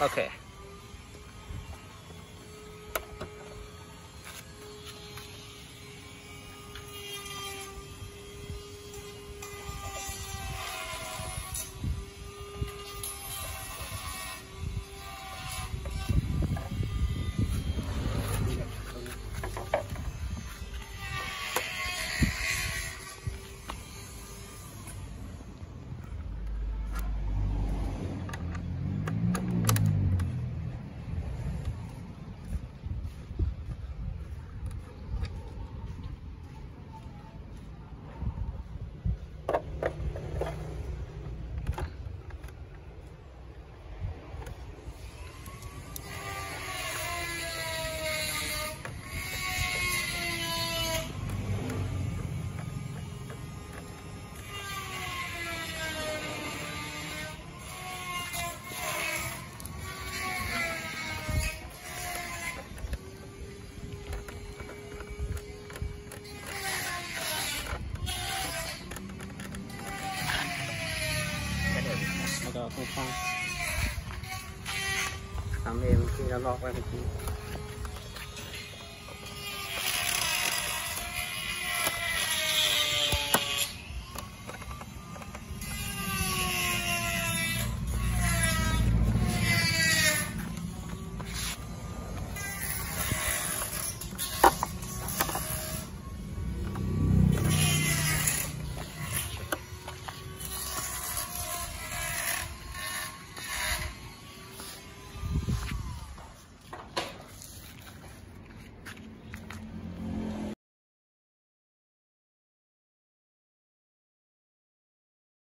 Okay. อเคแล้วก็ข้างสามเอ็มที่เราลอกไว้เมื่อกี้